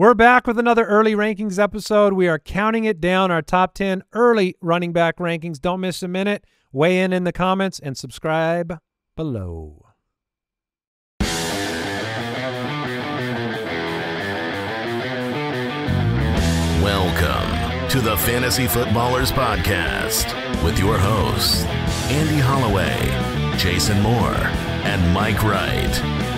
We're back with another early rankings episode. We are counting it down, our top 10 early running back rankings. Don't miss a minute. Weigh in in the comments and subscribe below. Welcome to the Fantasy Footballers Podcast with your hosts, Andy Holloway, Jason Moore, and Mike Wright.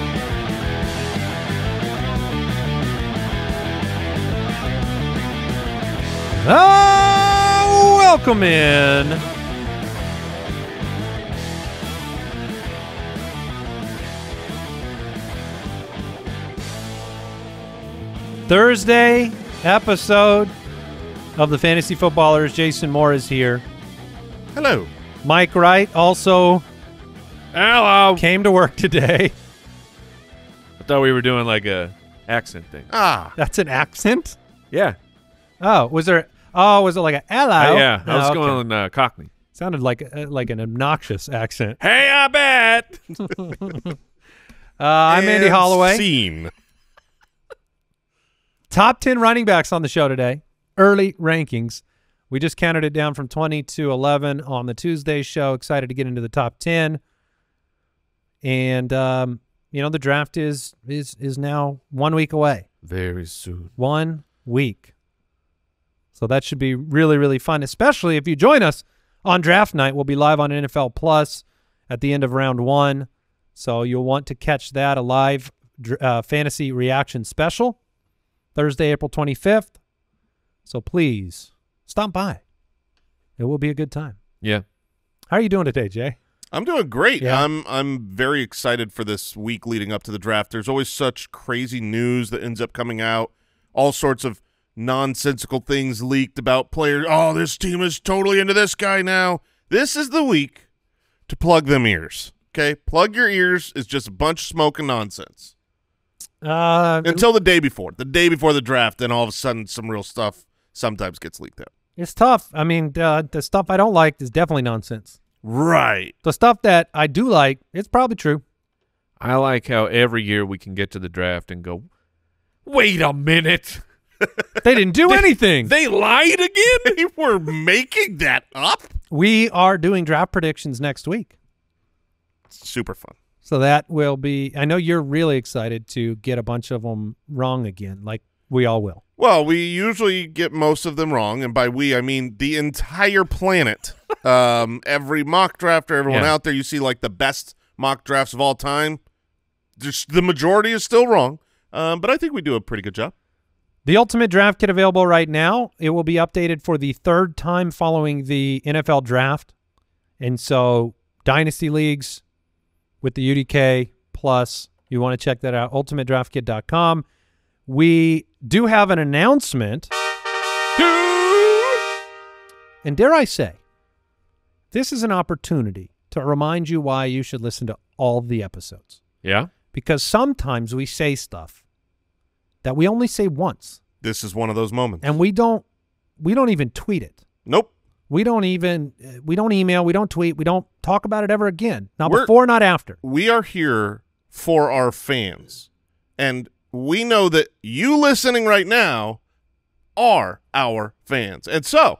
Ah, welcome in. Thursday episode of the Fantasy Footballers. Jason Moore is here. Hello. Mike Wright also Hello. came to work today. I thought we were doing like a accent thing. Ah, That's an accent? Yeah. Oh, was there? Oh, was it like a hello? Uh, yeah. I Oh, was okay. going uh, Cockney. Sounded like uh, like an obnoxious accent. Hey, I bet. Uh, I'm Andy Holloway. Scene. Top 10 running backs on the show today. Early rankings. We just counted it down from 20 to 11 on the Tuesday show. Excited to get into the top 10. And um, you know, the draft is is is now 1 week away. Very soon. 1 week. So that should be really really fun, especially if you join us on draft night. We'll be live on NFL Plus at the end of round 1. So you'll want to catch that a live uh, fantasy reaction special. Thursday, April 25th. So please stop by. It will be a good time. Yeah. How are you doing today, Jay? I'm doing great. Yeah. I'm I'm very excited for this week leading up to the draft. There's always such crazy news that ends up coming out. All sorts of nonsensical things leaked about players. Oh, this team is totally into this guy now. This is the week to plug them ears. Okay, plug your ears is just a bunch of smoke and nonsense Uh, until the day before. The day before the draft, then all of a sudden some real stuff sometimes gets leaked out. it's tough. I mean, uh, the stuff I don't like is definitely nonsense. Right. The stuff that I do like, it's probably true. I like how every year we can get to the draft and go, wait a minute. They didn't do anything. They lied again? They were making that up. we are doing draft predictions next week. Super fun. So that will be, I know you're really excited to get a bunch of them wrong again, like we all will. Well, we usually get most of them wrong, and by we I mean the entire planet. um, every mock drafter, everyone Yeah. out there, you see like the best mock drafts of all time. Just the majority is still wrong, um, but I think we do a pretty good job. The Ultimate Draft Kit available right now. It will be updated for the third time following the NFL draft. And so Dynasty Leagues with the UDK plus, you want to check that out, ultimatedraftkit.com. We do have an announcement. And dare I say, this is an opportunity to remind you why you should listen to all the episodes Yeah. because sometimes we say stuff that we only say once This is one of those moments. and we don't we don't even tweet it nope. we don't even uh, we don't email we don't tweet we don't talk about it ever again not We're- before not after We are here for our fans, and we know that you listening right now are our fans, and so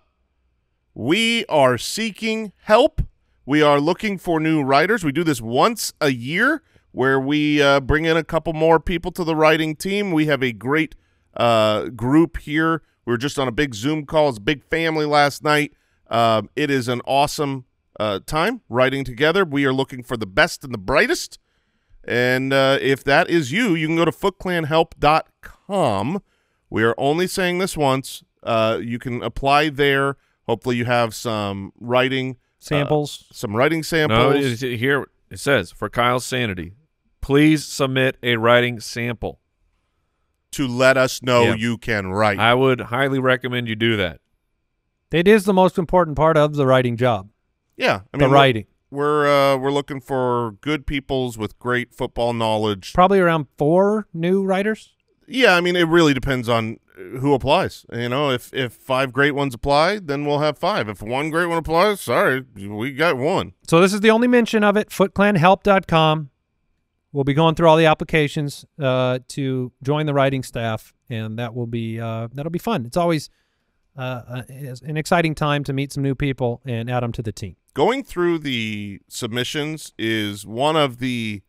we are seeking help. We are looking for new writers. We do this once a year where we uh, bring in a couple more people to the writing team. We have a great uh, group here. We were just on a big Zoom call. It's a big family last night. Um, it is an awesome uh, time writing together. We are looking for the best and the brightest. And uh, if that is you, you can go to footclanhelp.com. We are only saying this once. Uh, you can apply there. Hopefully, you have some writing samples some writing samples. it- it- here it says for Kyle's sanity, please submit a writing sample. to let us know Yeah. you can write. I would highly recommend you do that. it is the most important part of the writing job yeah, I the mean, writing We're uh, we're looking for good peoples with great football knowledge. probably around four new writers Yeah, I mean, it really depends on who applies. You know, if if five great ones apply, then we'll have five. If one great one applies, sorry, we got one. so this is the only mention of it footclanhelp.com we'll be going through all the applications uh, to join the writing staff, and that will be uh, that'll be fun. It's always uh, uh, an exciting time to meet some new people and add them to the team. Going through the submissions is one of the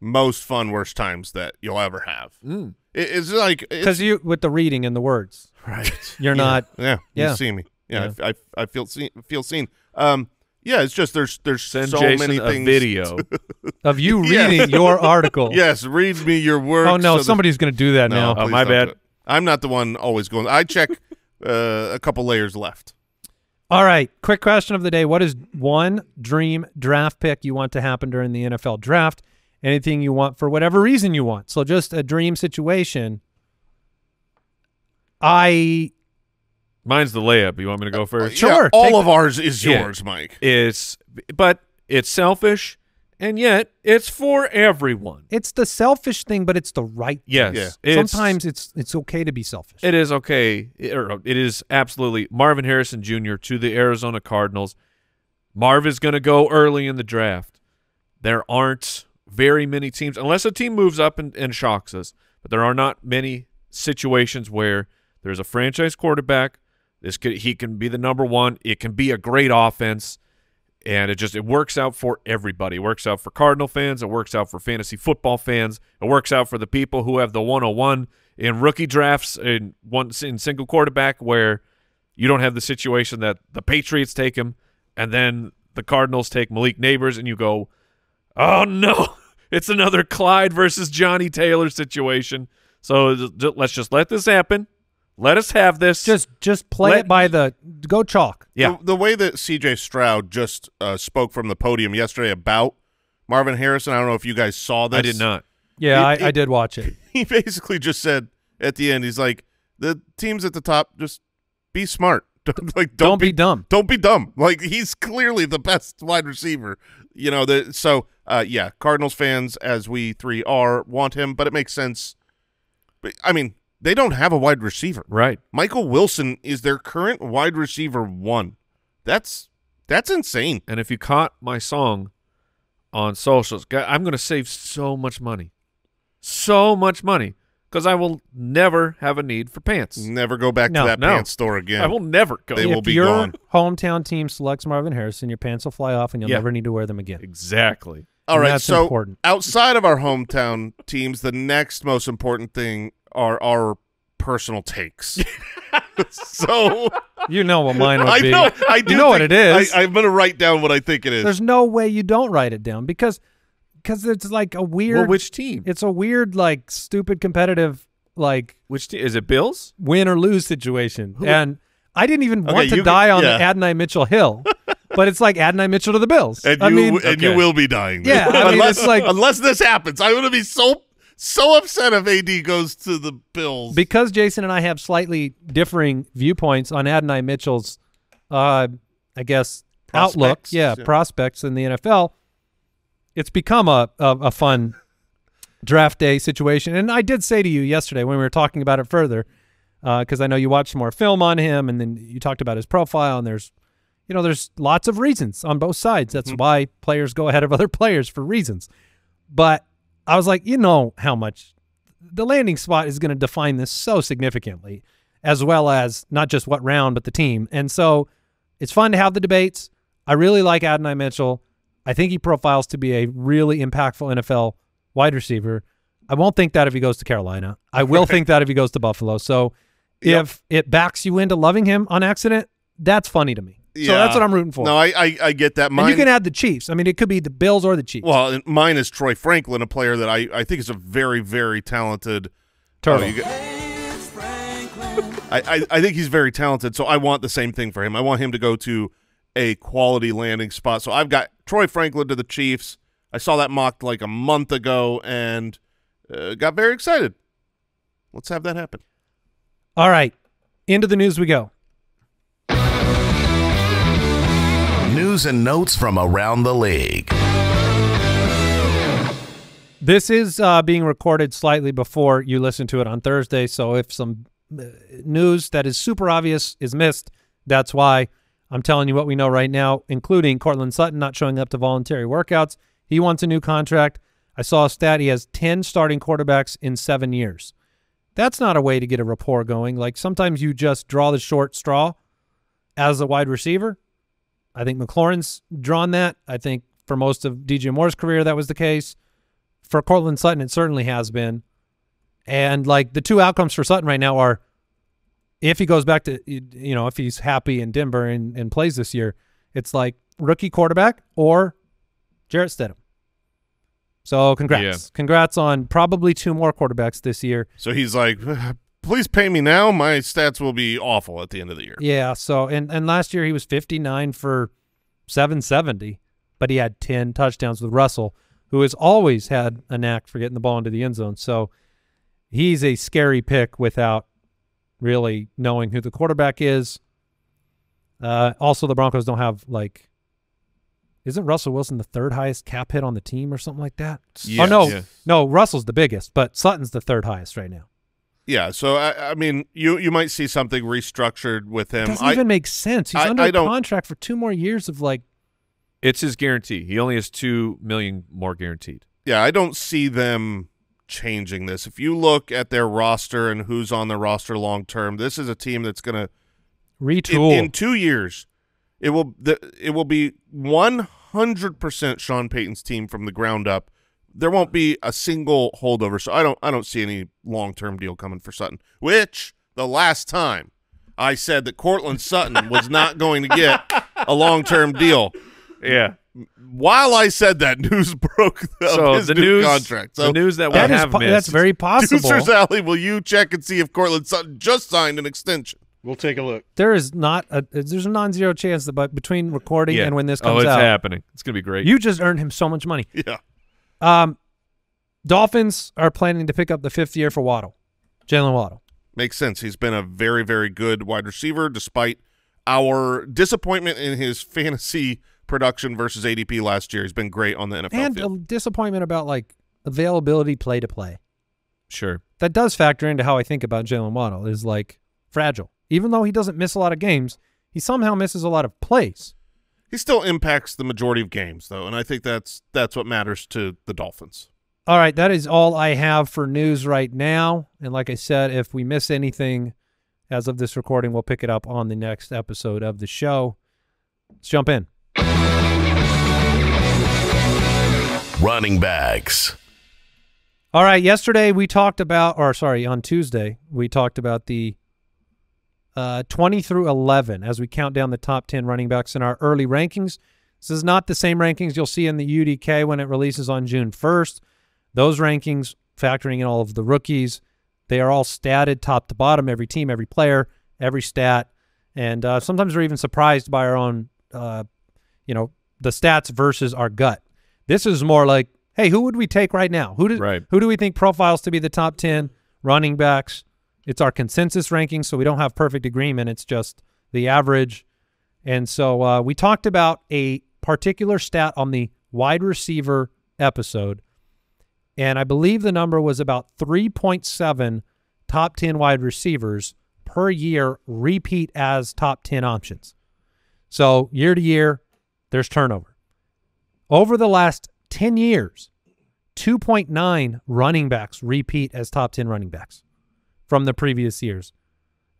most fun worst times that you'll ever have. Mm. It, it's like Because you with the reading and the words, right. you're not. Yeah, Yeah. you see me. Yeah, I, I, I feel seen. Feel seen. Um, yeah, it's just there's there's Send so Jason many a video. Of you Yeah. reading your article. Yes, read me your work. Oh no, so somebody's going to do that No, now. Oh, my bad. I'm not the one always going. I check uh, a couple layers left. All right, quick question of the day: What is one dream draft pick you want to happen during the NFL draft? Anything you want for whatever reason you want. So just a dream situation. I Mine's the layup. You want me to go uh, first? Sure, Yeah, all of ours is Yeah. yours, Mike. It's but it's selfish, and yet it's for everyone. it's the selfish thing, but it's the right. thing. Yes, Yeah. it's- Sometimes it's it's okay to be selfish. It is okay. It, or it is absolutely Marvin Harrison Jr. to the Arizona Cardinals. Marv is going to go early in the draft. There aren't very many teams, unless a team moves up and, and shocks us, but there are not many situations where there's a franchise quarterback. This could, he can be the number one. It can be a great offense, and it just it works out for everybody. It works out for Cardinal fans. It works out for fantasy football fans. It works out for the people who have the 101 in rookie drafts in one in single quarterback where you don't have the situation that the Patriots take him and then the Cardinals take Malik Nabers and you go, "Oh no, it's another Clyde versus Johnny Taylor situation." So let's just let this happen. Let us have this. just just play Let- it by the go chalk. yeah. The, the way that C.J. Stroud just uh, spoke from the podium yesterday about Marvin Harrison, I don't know if you guys saw this. I did not. Yeah, It- I, I did watch it. He basically just said at the end, he's like, the teams at the top, just be smart. Don't, like, Don't, don't, be, dumb. don't be dumb. Like he's clearly the best wide receiver. You know, the so uh yeah, Cardinals fans as we three are want him, but it makes sense. But I mean, they don't have a wide receiver. Right. Michael Wilson is their current wide receiver one. That's that's insane. And if you caught my song on socials, I'm going to save so much money. So much money because I will never have a need for pants. Never go back No, to that no. pants store again. I will never go. They will if be your gone. hometown team selects Marvin Harrison, your pants will fly off and you'll Yeah. never need to wear them again. Exactly. All And right, that's so important. outside of our hometown teams, the next most important thing are our personal takes. so You know what mine would I be. know, I do you know what it is. I, I'm going to write down what I think it is. There's no way you don't write it down because because it's like a weird. Well, which team? it's a weird, like stupid competitive, like Which team? Is it Bills? win or lose situation. Who- And I didn't even Okay, want to you- die on yeah. the Adonai Mitchell hill, but it's like Adonai Mitchell to the Bills. and I you mean, and you will be dying. Yeah, I mean, unless, it's like- unless this happens, I'm going to be so so upset if AD goes to the Bills. because Jason and I have slightly differing viewpoints on Adonai Mitchell's, uh, I guess outlook, yeah, yeah. prospects in the NFL. It's become a, a a fun draft day situation, and I did say to you yesterday when we were talking about it further, because I know you watched some more film on him, and then you talked about his profile, and there's, you know, there's lots of reasons on both sides. That's Mm-hmm. why players go ahead of other players for reasons, but I was like, you know how much the landing spot is going to define this so significantly, as well as not just what round, but the team. And so it's fun to have the debates. I really like Adonai Mitchell. I think he profiles to be a really impactful NFL wide receiver. I won't think that if he goes to Carolina. I will think that if he goes to Buffalo. So Yep. if it backs you into loving him on accident, that's funny to me. So that's what I'm rooting for. No, I I, I get that. and you can add the Chiefs. I mean, it could be the Bills or the Chiefs. well, mine is Troy Franklin, a player that I, I think is a very very talented Turtle. Oh, you get- I, I I think he's very talented, so I want the same thing for him. I want him to go to a quality landing spot. So I've got Troy Franklin to the Chiefs. I saw that mocked like a month ago and uh, got very excited. Let's have that happen. All right. Into the news we go. News and notes from around the league. This is uh, being recorded slightly before you listen to it on Thursday. So if some uh, news that is super obvious is missed, that's why I'm telling you what we know right now, including Courtland Sutton not showing up to voluntary workouts. He wants a new contract. I saw a stat he has 10 starting quarterbacks in 7 years. That's not a way to get a rapport going. Like sometimes you just draw the short straw as a wide receiver. I think McLaurin's drawn that. I think for most of DJ Moore's career that was the case. For Courtland Sutton it certainly has been. And like the two outcomes for Sutton right now are if he goes back to you know if he's happy in Denver and, and plays this year, it's like rookie quarterback or Jarrett Stidham. So congrats, Yeah. congrats on probably two more quarterbacks this year. So he's like, please pay me now. My stats will be awful at the end of the year. Yeah. So and and last year he was fifty nine for seven seventy, but he had ten touchdowns with Russell, who has always had a knack for getting the ball into the end zone. So he's a scary pick without really knowing who the quarterback is. Uh, also, the Broncos don't have like. Isn't Russell Wilson the third highest cap hit on the team or something like that? Yes. Oh no, Yeah. no, Russell's the biggest, but Sutton's the third highest right now. Yeah. So I, I mean, you you might see something restructured with him. Doesn't I, even make sense. He's I- under I contract for two more years of like It's his guarantee. He only has two million more guaranteed. yeah, I don't see them changing this. If you look at their roster and who's on the roster long term, this is a team that's going to in, retool. in two years, it will the, it will be one hundred percent Sean Payton's team from the ground up. There won't be a single holdover, so I don't I don't see any long term deal coming for Sutton. Which the last time I said that Courtland Sutton was not going to get a long term deal. Yeah. While I said that, news broke of So his the new news, contract. So the news that we That is have po- missed. that's very possible. Deucer's Alley, will you check and see if Courtland Sutton just signed an extension? We'll take a look. There is not a there's a non-zero chance that but between recording yeah. and when this oh, comes out, oh, it's out, happening. It's gonna be great. you just earned him so much money. Yeah. Um, Dolphins are planning to pick up the fifth year for Waddle, Jalen Waddle. Makes sense. He's been a very, very good wide receiver, despite our disappointment in his fantasy production versus ADP last year. He's been great on the NFL and field. a disappointment about like availability play to play. sure. That does factor into how I think about Jalen Waddle is like fragile. Even though he doesn't miss a lot of games, he somehow misses a lot of plays. He still impacts the majority of games, though, and I think that's that's what matters to the Dolphins. All right, that is all I have for news right now. And like I said, if we miss anything as of this recording, we'll pick it up on the next episode of the show. Let's jump in. Running backs. All right, yesterday we talked about, or sorry, on Tuesday, we talked about the uh, 20 through 11 as we count down the top 10 running backs in our early rankings. This is not the same rankings you'll see in the UDK when it releases on June 1st. Those rankings, factoring in all of the rookies, they are all statted top to bottom, every team, every player, every stat. And uh, sometimes we're even surprised by our own, uh, you know, the stats versus our gut. This is more like, hey, who would we take right now? Who do, Right. who do we think profiles to be the top 10 running backs? It's our consensus ranking, so we don't have perfect agreement. It's just the average. And so uh, we talked about a particular stat on the wide receiver episode, and I believe the number was about 3.7 top 10 wide receivers per year repeat as top 10 options. So year to year, there's turnover. Over the last 10 years, 2.9 running backs repeat as top 10 running backs from the previous years.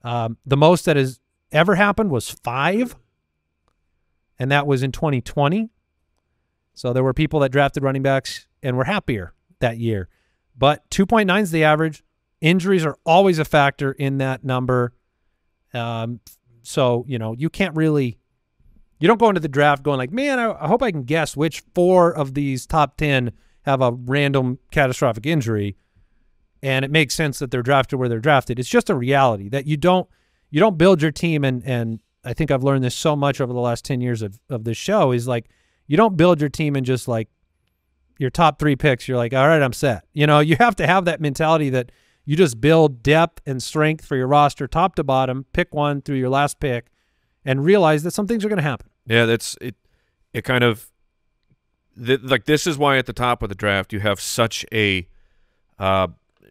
Um, the most that has ever happened was five, and that was in 2020. So there were people that drafted running backs and were happier that year. But 2.9 is the average. Injuries are always a factor in that number. Um, so, you know, you can't really you don't go into the draft going like, man, I, I hope I can guess which four of these top 10 have a random catastrophic injury. And it makes sense that they're drafted where they're drafted. It's just a reality that you don't you don't build your team and and I think I've learned this so much over the last 10 years of, of this show is like you don't build your team and just like your top three picks, you're like, all right, I'm set. You know, you have to have that mentality that you just build depth and strength for your roster top to bottom, pick one through your last pick, and realize that some things are going to happen. Yeah, that's it. It kind of like this is why at the top of the draft you have such a uh,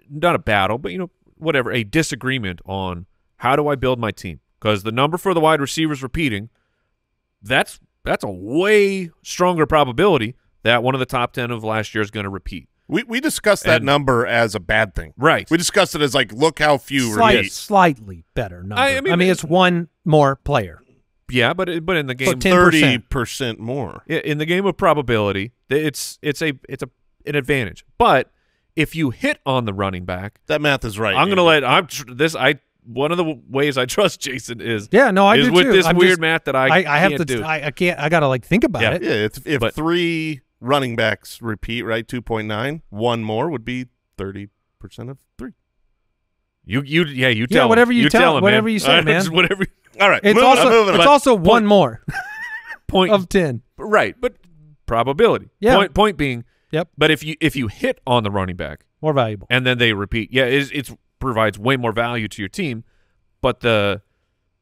not a battle, but you know whatever a disagreement on how do I build my team because the number for the wide receivers repeating that's that's a way stronger probability that one of the top ten of last year is going to repeat. We we discussed that And- number as a bad thing. Right. We discussed it as like, look how few Slight, repeat. slightly better number. I- I mean- it's one more player. Yeah, but it- but in the game, 10%. Thirty percent more. i- in the game of probability, it's it's a it's a an advantage. But if you hit on the running back, That math is right. I'm going to let I'm tr- this I one of the w- ways I trust Jason is Yeah, no, I is do with too. this I'm weird just- math that I I, I have can't to. do. I, I can't. I gotta like think about Yeah. it. Yeah, if if But- three running backs repeat, right, two point nine, one more would be thirty percent of three. you you yeah you Yeah, tell him. whatever you tell- him, whatever man. you say, man. just- whatever All right, It's moving on, also it's on. also one more point of ten. right, but probability. Yeah. Point point being. Yep. But if you if you hit on the running back More valuable. and then they repeat, yeah, it's, it's provides way more value to your team, but the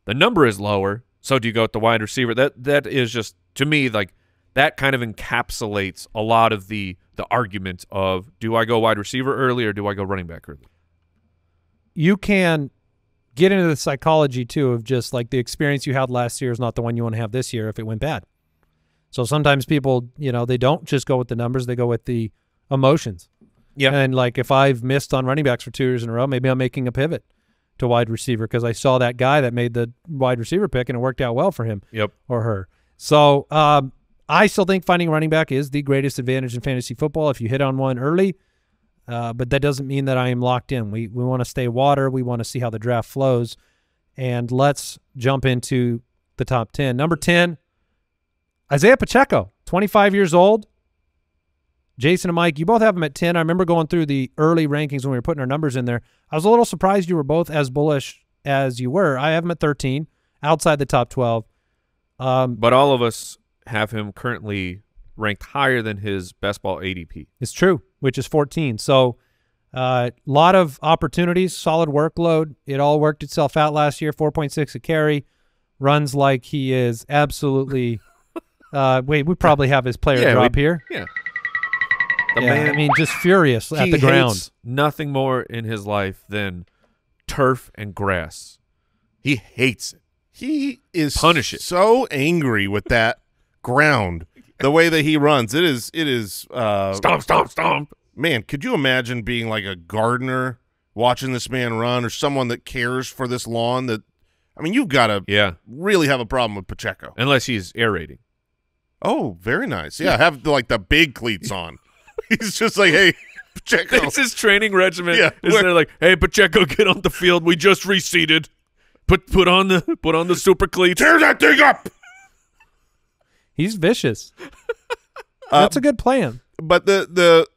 the number is lower. So do you go with the wide receiver? That that is just to me like that kind of encapsulates a lot of the the argument of do I go wide receiver early or do I go running back early? You can get into the psychology too of just like the experience you had last year is not the one you want to have this year if it went bad. So sometimes people, you know, they don't just go with the numbers; they go with the emotions. Yeah. And like if I've missed on running backs for two years in a row, maybe I'm making a pivot to wide receiver because I saw that guy that made the wide receiver pick and it worked out well for him Yep. or her. So um, I still think finding a running back is the greatest advantage in fantasy football if you hit on one early. Uh, but that doesn't mean that I am locked in. We we want to stay water. We want to see how the draft flows, and let's jump into the top ten. Number ten, Isiah Pacheco, twenty five years old. Jason and Mike, you both have him at ten. I remember going through the early rankings when we were putting our numbers in there. I was a little surprised you were both as bullish as you were. I have him at thirteen, outside the top twelve. Um, But all of us have him currently ranked higher than his best ball ADP. It's true, which is 14. So a uh, lot of opportunities, solid workload. It all worked itself out last year. 4.6 a carry, runs like he is absolutely. Uh, wait, we probably have his player Yeah, drop we- here. Yeah. The yeah, man I mean, just furious at the ground. hates nothing more in his life than turf and grass. He hates it. He is Punish it. so angry with that ground, the way that he runs. It is it is uh Stomp, stomp, stomp. man, could you imagine being like a gardener watching this man run or someone that cares for this lawn that I mean, you've got to Yeah. really have a problem with Pacheco. Unless he's aerating. Oh, very nice. Yeah, have like the big cleats on. He's just like, "Hey, Pacheco." It's his training regimen. Yeah, Is they're like, hey Pacheco, get on the field. We just reseeded. Put put on the put on the super cleats. Tear that thing up. He's vicious. Uh, That's a good plan. but the the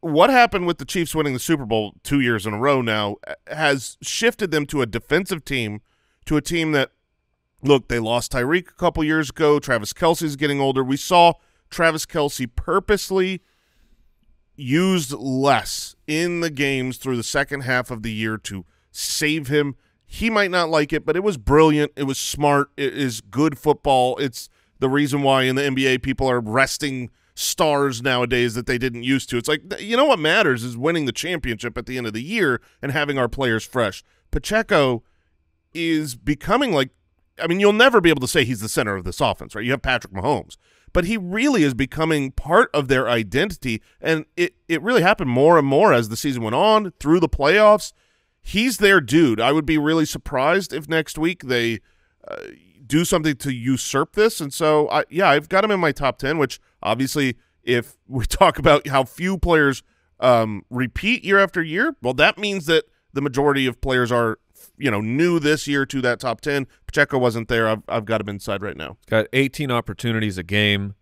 what happened with the Chiefs winning the Super Bowl two years in a row now uh, has shifted them to a defensive team, to a team that look they lost Tyreek a couple years ago. Travis Kelce's getting older. We saw Travis Kelce purposely used less in the games through the second half of the year to save him. He might not like it, but it was brilliant. It was smart. It is good football. It's the reason why in the NBA people are resting stars nowadays that they didn't used to. It's like you know what matters is winning the championship at the end of the year and having our players fresh. Pacheco is becoming like I mean, you'll never be able to say he's the center of this offense, right? You have Patrick Mahomes, but he really is becoming part of their identity, and it it really happened more and more as the season went on through the playoffs. He's their dude. I would be really surprised if next week they uh, do something to usurp this. And so, I, yeah, I've got him in my top ten. Which obviously, if we talk about how few players um, repeat year after year, well, that means that the majority of players are you know new this year to that top 10 pacheco wasn't there i've, I've got him inside right now Got 18 opportunities a game,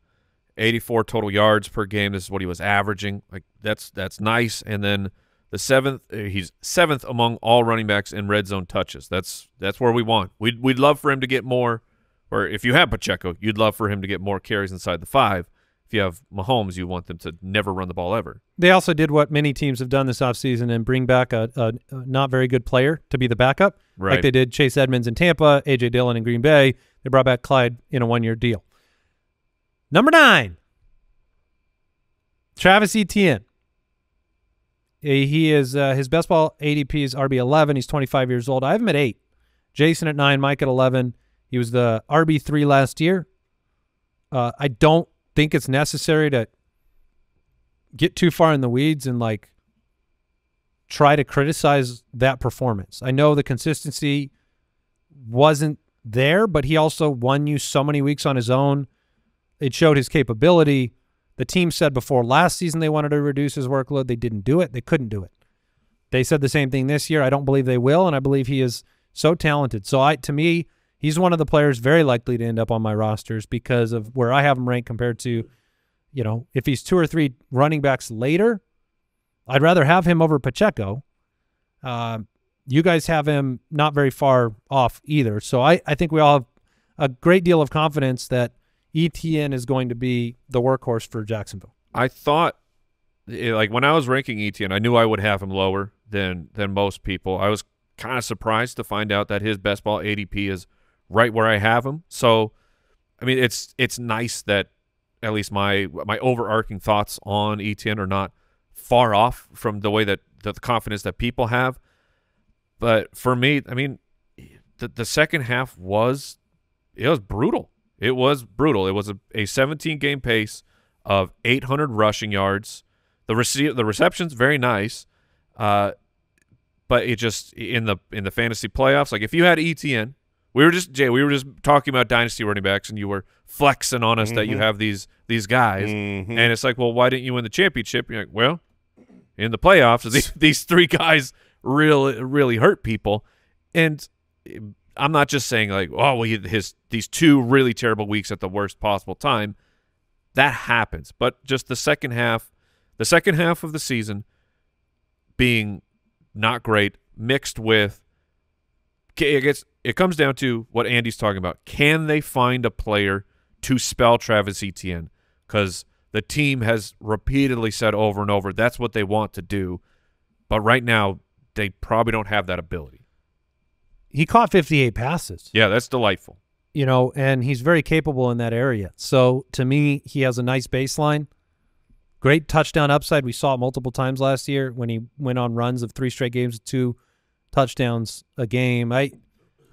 84 total yards per game. This is what he was averaging. Like that's that's nice. And then the seventh, uh, he's seventh among all running backs in red zone touches. That's that's where we want. We'd we'd love for him to get more. Or if you have Pacheco, you'd love for him to get more carries inside the five. You have Mahomes, you want them to never run the ball ever. They also did what many teams have done this offseason and bring back a, a, a not very good player to be the backup. Right. Like they did Chase Edmonds in Tampa, A.J. Dillon in Green Bay. They brought back Clyde in a one-year deal. Number nine, Travis Etienne. He is uh, his best ball ADP is RB eleven. He's twenty five years old. I have him at eight. Jason at nine. Mike at eleven. He was the RB three last year. Uh, I don't think it's necessary to get too far in the weeds and like try to criticize that performance. I know the consistency wasn't there, but he also won you so many weeks on his own. It showed his capability. The team said before last season they wanted to reduce his workload. They didn't do it. They couldn't do it. They said the same thing this year. I don't believe they will, and I believe he is so talented. So I, to me, he's one of the players very likely to end up on my rosters because of where I have him ranked compared to, you know, if he's two or three running backs later, I'd rather have him over Pacheco. Uh, you guys have him not very far off either. So I, I think we all have a great deal of confidence that Etienne is going to be the workhorse for Jacksonville. I thought, eh, like when I was ranking Etienne, I knew I would have him lower than than most people. I was kind of surprised to find out that his best ball ADP is right where I have him. So, I mean, it's it's nice that at least my my overarching thoughts on Etienne are not far off from the way that the confidence that people have. But for me, I mean, the the second half was it was brutal. It was brutal. It was a, a 17 game pace of 800 rushing yards. The rece- the receptions very nice. Uh, but it just in the in the fantasy playoffs, like if you had Etienne, we were just Jay, we were just talking about dynasty running backs, and you were flexing on us mm -hmm. that you Mm-hmm. have these these guys, Mhm. and it's like, well, why didn't you win the championship? You're like, well, in the playoffs, these, these three guys really really hurt people, and I'm not just saying like, oh, well, he, his these two really terrible weeks at the worst possible time. That happens, but just the second half, the second half of the season being not great, mixed with it gets it comes down to what Andy's talking about. Can they find a player to spell Travis Etienne? Because the team has repeatedly said over and over that's what they want to do, but right now they probably don't have that ability. He caught 58 passes. Yeah, that's delightful. You know, and he's very capable in that area. So to me, he has a nice baseline. Great touchdown upside. We saw it multiple times last year when he went on runs of three straight games two touchdowns a game. I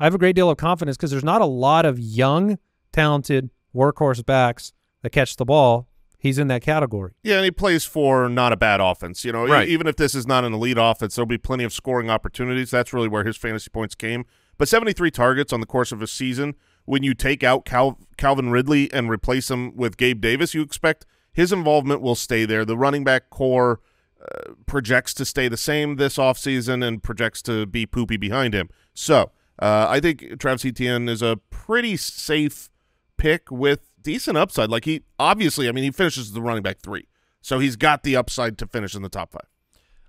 I have a great deal of confidence because there's not a lot of young, talented workhorse backs that catch the ball. He's in that category. Yeah, and he plays for not a bad offense. You know, Right. even if this is not an elite offense, there'll be plenty of scoring opportunities. That's really where his fantasy points came. But 73 targets on the course of a season, when you take out Cal- Calvin Ridley and replace him with Gabe Davis, you expect his involvement will stay there. The running back corps uh, projects to stay the same this offseason and projects to be poopy behind him. So uh, I think Travis Etienne is a pretty safe pick with decent upside. Like he obviously, I mean, he finishes the running back three, so he's got the upside to finish in the top five.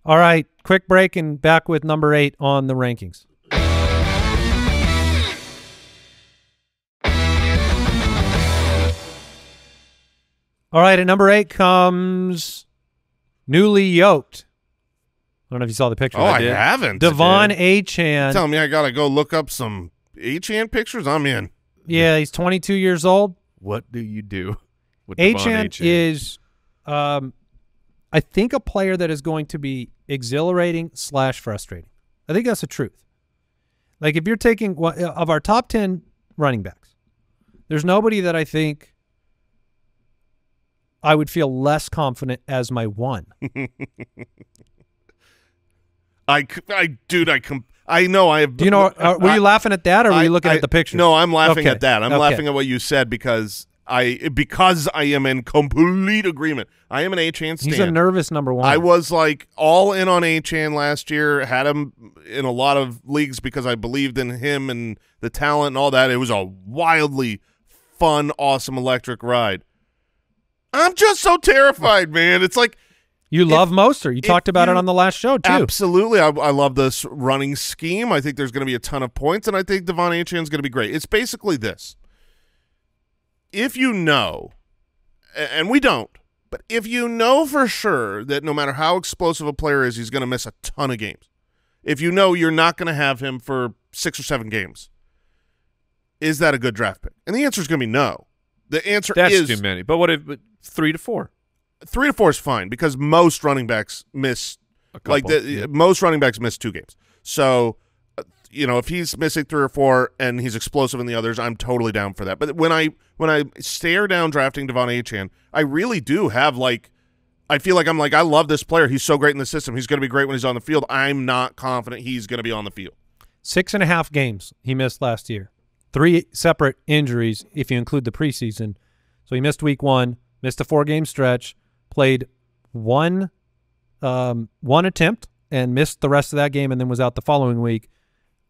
All right, quick break and back with number eight on the rankings. All right, at number eight comes newly yoked. I don't know if you saw the picture. Oh, I, did. haven't. De'Von Achane. Tell me I gotta go look up some Achane pictures. I'm in. Yeah, he's 22 years old. What do you do? With Devon Achan Achane? is, um, I think, a player that is going to be exhilarating slash frustrating. I think that's the truth. Like if you're taking one of our top 10 running backs, there's nobody that I think I would feel less confident as my one. I, I, dude, I com- I know I have. Do you know? Uh, were I- you laughing at that, or were I- you looking I- at the picture? No, I'm laughing Okay. at that. I'm Okay. laughing at what you said because I because I am in complete agreement. I am an Achane stand. He's a nervous number one. I was like all in on Achane last year. Had him in a lot of leagues because I believed in him and the talent and all that. It was a wildly fun, awesome electric ride. I'm just so terrified, man. It's like you love Mostert. You if talked about it on the last show too. Absolutely. I, I love this running scheme. I think there's going to be a ton of points, and I think De'Von Achane's going to be great. It's basically this. If you know, and we don't, but if you know for sure that no matter how explosive a player is, he's going to miss a ton of games. If you know you're not going to have him for six or seven games, is that a good draft pick? And the answer is going to be no. The answer That's is too many. But what if but three to four? Three to four is fine because most running backs miss like the, yeah. most running backs miss two games. So, uh, you know, if he's missing three or four and he's explosive in the others, I'm totally down for that. But when I when I stare down drafting De'Von Achane, I really do have like I feel like I'm like I love this player. He's so great in the system. He's going to be great when he's on the field. I'm not confident he's going to be on the field. Six and a half games he missed last year. Three separate injuries if you include the preseason. So he missed week one, missed a four game stretch, played one um, one attempt and missed the rest of that game and then was out the following week.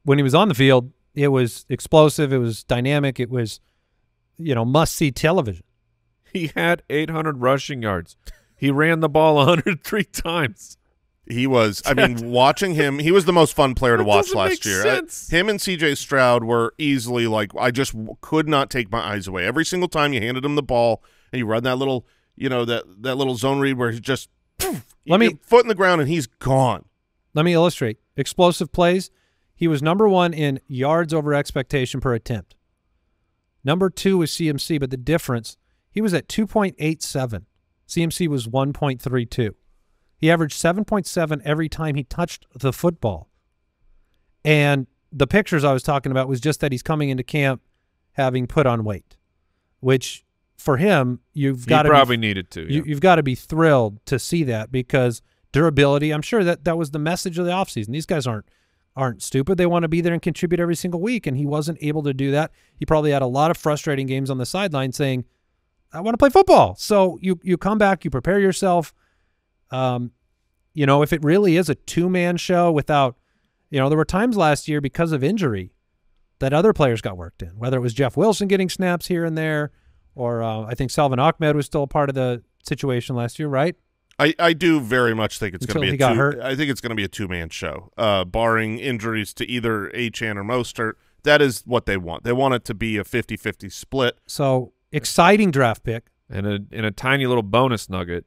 When he was on the field, it was explosive, it was dynamic, it was you know, must see television. He had 800 rushing yards. He ran the ball 103 times. He was. I mean, watching him, he was the most fun player to watch last make year. I- sense. him and C.J. Stroud were easily like I just could not take my eyes away. Every single time you handed him the ball and you run that little, you know, that that little zone read where he's just poof, Let me- foot in the ground and he's gone. Let me illustrate. Explosive plays. He was number one in yards over expectation per attempt. Number two was CMC, but the difference, he was at 2.87. CMC was 1.32. He averaged 7.7 every time he touched the football. And the pictures I was talking about was just that he's coming into camp having put on weight, which for him, you've got to probably needed to. You, you've got to be thrilled to see that because durability. I'm sure that that was the message of the offseason. These guys aren't aren't stupid. They want to be there and contribute every single week, and he wasn't able to do that. He probably had a lot of frustrating games on the sideline, saying, "I want to play football." So you you come back, you prepare yourself. Um, you know, if it really is a two man show without, you know, there were times last year because of injury that other players got worked in, whether it was Jeff Wilson getting snaps here and there, or uh, I think Salvon Ahmed was still a part of the situation last year, right? I, I do very much think it's going Until to be he a got two, hurt. I think it's going to be a two man show, uh, barring injuries to either Achane or Mostert. That is what they want. They want it to be a 50-50 split. So exciting draft pick. and a in a tiny little bonus nugget.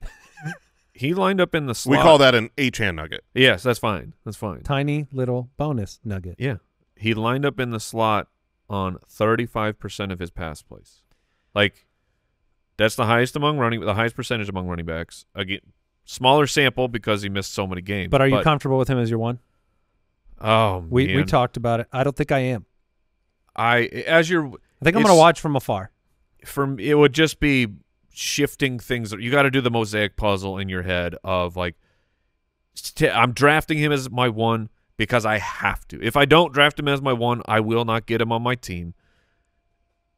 he lined up in the slot. We call that an Achane nugget. Yes, that's fine. That's fine. Tiny little bonus nugget. Yeah. He lined up in the slot on 35% of his pass plays. Like that's the highest among running the highest percentage among running backs. Again, smaller sample because he missed so many games. But are you comfortable with him as your one? Oh, We we talked about it. I don't think I am. I as you're I think I'm going to watch from afar. from it would just be shifting things. You got to do the mosaic puzzle in your head of like, I'm drafting him as my one because I have to. If I don't draft him as my one, I will not get him on my team.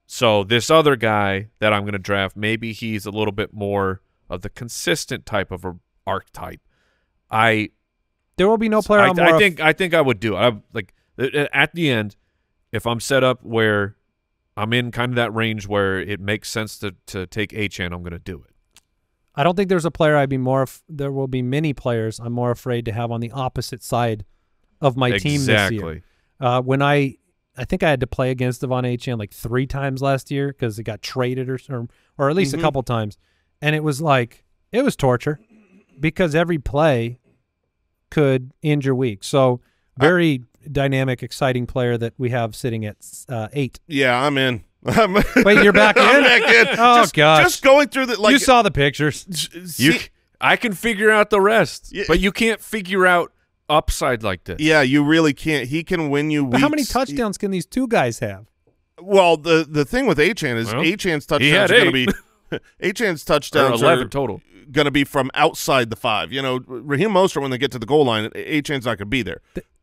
So this other guy that I'm going to draft, maybe he's a little bit more of the consistent type of a archetype. I There will be no player I, I think I think I would do it. I like at the end, if I'm set up where I'm in kind of that range where it makes sense to to take Achane, I'm going to do it. I don't think there's a player I'd be more. There will be many players I'm more afraid to have on the opposite side of my team this year. Uh, when I, I think I had to play against De'Von Achane like three times last year because it got traded or or, or at least Mhm. a couple times, and it was like it was torture because every play could end your week. So very dynamic, exciting player that we have sitting at uh, eight. Yeah, I'm in. I'm Wait, you're back I'm in? back in. Oh, just, gosh. Just going through the like you saw the pictures. s- You, see- c- I can figure out the rest, Yeah. but you can't figure out upside like this. yeah, you really can't. He can win you. But how many weeks. touchdowns can these two guys have? Well, the the thing with Achane is Well, Achane's touchdowns are going to be Achane's or touchdowns eleven are total. going to be from outside the five. You know, Raheem Mostert when they get to the goal line, Achane's not going to be there.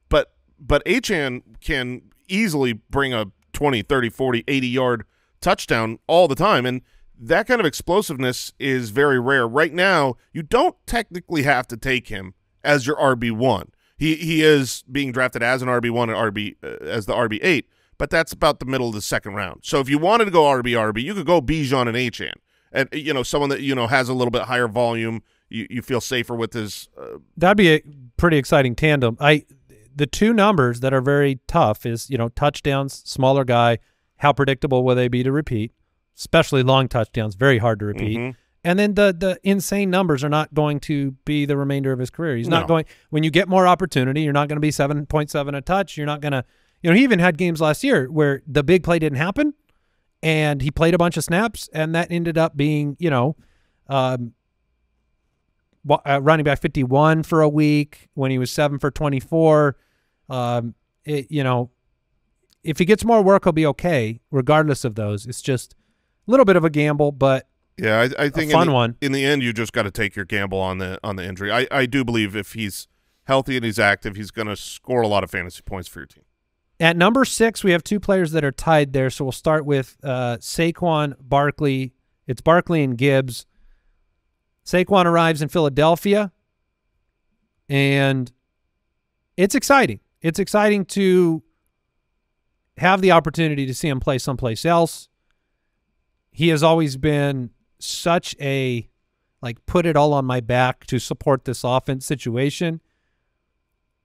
But but Achane can easily bring a 20, 30, 40, 80 yard touchdown all the time and that kind of explosiveness is very rare. Right now, you don't technically have to take him as your RB1. He he is being drafted as an RB1 and RB uh, as the RB8, but that's about the middle of the second round. So if you wanted to go RB RB, you could go Bijan and Achane. And you know, someone that you know has a little bit higher volume, you, you feel safer with his uh, That'd be a pretty exciting tandem. I the two numbers that are very tough is you know touchdowns, smaller guy. How predictable will they be to repeat? Especially long touchdowns, very hard to repeat. Mhm. And then the the insane numbers are not going to be the remainder of his career. He's No. not going when you get more opportunity. You're not going to be seven point seven a touch. You're not going to, you know, he even had games last year where the big play didn't happen, and he played a bunch of snaps, and that ended up being, you know, um, uh, running back 51 for a week when he was seven for 24. Um, it, you know, if he gets more work, he'll be okay, regardless of those. It's just a little bit of a gamble, but Yeah, I, I think fun in the, one. In the end, you just got to take your gamble on the on the injury. I, I do believe if he's healthy and he's active, he's going to score a lot of fantasy points for your team. At number six, we have two players that are tied there. So we'll start with uh, Saquon Barkley. It's Barkley and Gibbs. Saquon arrives in Philadelphia, and it's exciting. It's exciting to have the opportunity to see him play someplace else. He has always been such a like put it all on my back to support this offense situation.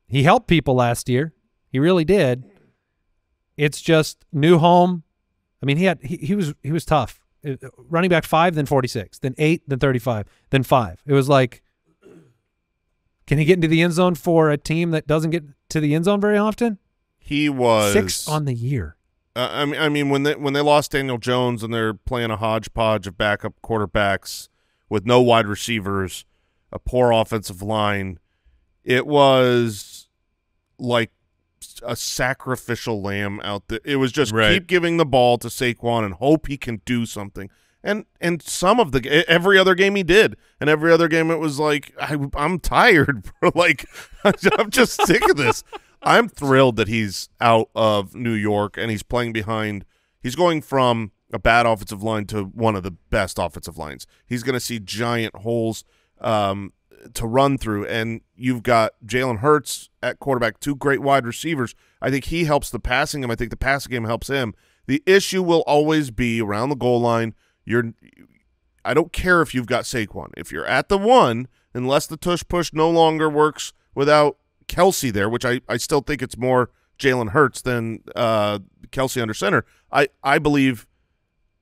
He helped people last year. He really did. It's just new home. I mean, he had he, he was he was tough. Uh, running back five, then forty six, then eight, then thirty five, then five. It was like, can he get into the end zone for a team that doesn't get to the end zone very often? He was Six on the year. Uh, I mean, I mean, when they when they lost Daniel Jones and they're playing a hodgepodge of backup quarterbacks with no wide receivers, a poor offensive line, it was like a sacrificial lamb out there. It was just Right. keep giving the ball to Saquon and hope he can do something. And and some of the every other game he did, and every other game it was like I, I'm tired, bro. Like I'm just sick of this. I'm thrilled that he's out of New York and he's playing behind. He's going from a bad offensive line to one of the best offensive lines. He's going to see giant holes um, to run through, and you've got Jalen Hurts at quarterback, two great wide receivers. I think he helps the passing game. I think the passing game helps him. The issue will always be around the goal line. You're, I don't care if you've got Saquon. If you're at the one, unless the tush push no longer works without Kelce there, which I, I still think it's more Jalen Hurts than uh, Kelce under center. I, I believe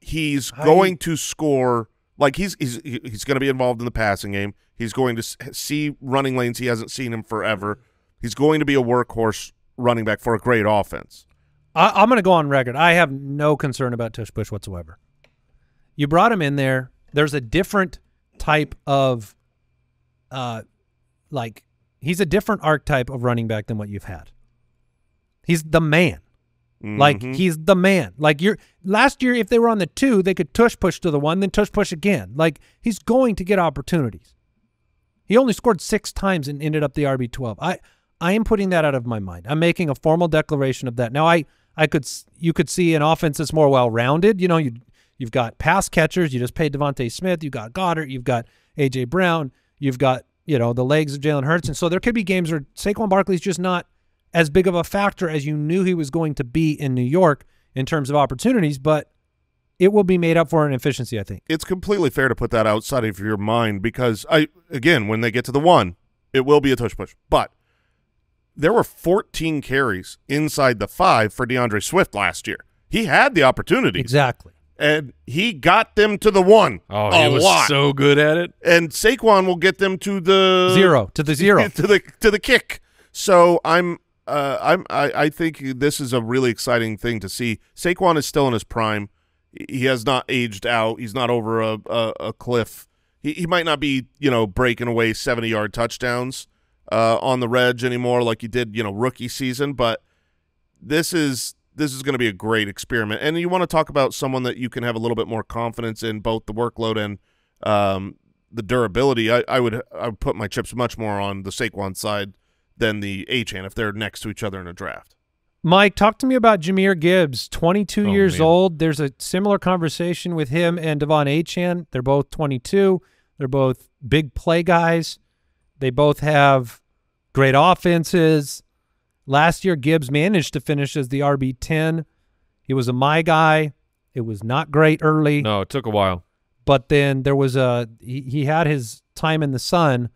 he's I- going to score like he's he's he's going to be involved in the passing game. He's going to see running lanes he hasn't seen him forever. He's going to be a workhorse running back for a great offense. I, I'm going to go on record. I have no concern about Tush Bush whatsoever. You brought him in there. There's a different type of, uh, like he's a different archetype of running back than what you've had. He's the man. Like Mhm. he's the man. Like you're last year, if they were on the two, they could tush push to the one, then tush push again. Like he's going to get opportunities. He only scored six times and ended up the RB twelve. I I am putting that out of my mind. I'm making a formal declaration of that. Now I I could you could see an offense that's more well rounded. You know you you've got pass catchers. You just paid DeVonta Smith. You've got Goedert. You've got AJ Brown. You've got you know the legs of Jalen Hurts. And so there could be games where Saquon Barkley's just not as big of a factor as you knew he was going to be in New York in terms of opportunities, but it will be made up for in efficiency, I think. it's completely fair to put that outside of your mind because I again when they get to the one, it will be a tush push. But there were 14 carries inside the five for D'Andre Swift last year. He had the opportunity. Exactly. And he got them to the one. Oh, he was lot. so good at it. and Saquon will get them to the Zero to the zero. to the to the kick. So I'm uh, I'm I, I think this is a really exciting thing to see. Saquon is still in his prime. He has not aged out. He's not over a a, a cliff. He he might not be you know breaking away seventy yard touchdowns uh, on the reg anymore like he did you know rookie season, but this is this is going to be a great experiment. And you want to talk about someone that you can have a little bit more confidence in both the workload and um, the durability. I, I would I would put my chips much more on the Saquon side than the Achane if they're next to each other in a draft. Mike, talk to me about Jahmyr Gibbs, 22 Oh, years man. old. There's a similar conversation with him and De'Von Achane. They're both 22. They're both big play guys. They both have great offenses. Last year, Gibbs managed to finish as the RB10. He was a my guy. It was not great early. No, it took a while. but then there was a he, he had his time in the sun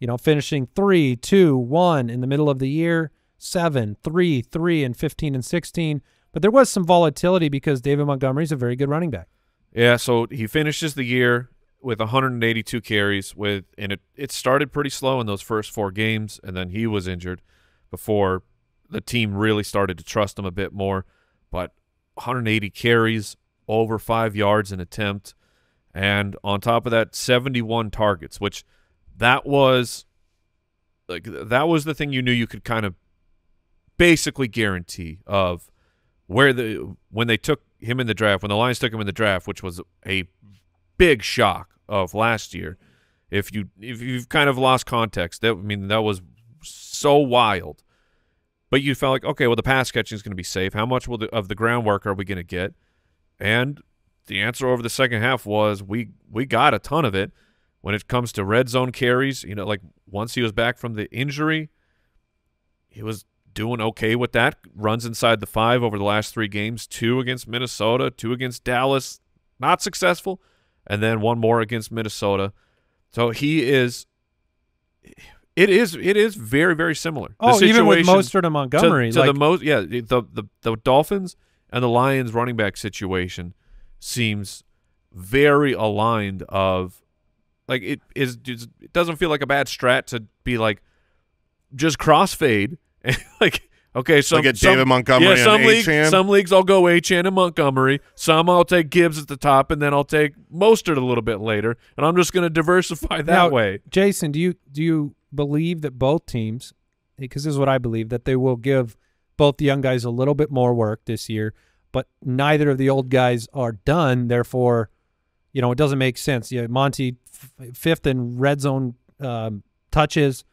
you know finishing three two one in the middle of the year seven three three and 15 and 16 but there was some volatility because david montgomery's a very good running back Yeah, so he finishes the year with 182 carries with and it it started pretty slow in those first four games and then he was injured before the team really started to trust him a bit more but 180 carries over 5 yards an attempt and on top of that 71 targets which that was like that was the thing you knew you could kind of basically guarantee of where the when they took him in the draft when the Lions took him in the draft which was a big shock of last year. If you if you've kind of lost context, that I mean that was so wild. But you felt like okay, well the pass catching is going to be safe. How much will the, of the groundwork are we going to get? And the answer over the second half was we we got a ton of it. When it comes to red zone carries, you know, like once he was back from the injury, he was doing okay with that. Runs inside the five over the last three games: two against Minnesota, two against Dallas, not successful, and then one more against Minnesota. So he is. It is. It is very very similar. The Oh, even with situation Mostert and Montgomery, to, to like the most, yeah, the, the the Dolphins and the Lions running back situation seems very aligned. Of like it is, it doesn't feel like a bad strat to be like just crossfade and like okay, so Like a David Montgomery yeah, and some leagues, Achane? some leagues I'll go Achane and Montgomery. Some I'll take Gibbs at the top, and then I'll take Mostert a little bit later, and I'm just going to diversify that Now, way. Jason, do you do you believe that both teams, because this is what I believe, that they will give both the young guys a little bit more work this year, but neither of the old guys are done. Therefore, you know, it doesn't make sense. Yeah, Monty fifth in red zone um, touches.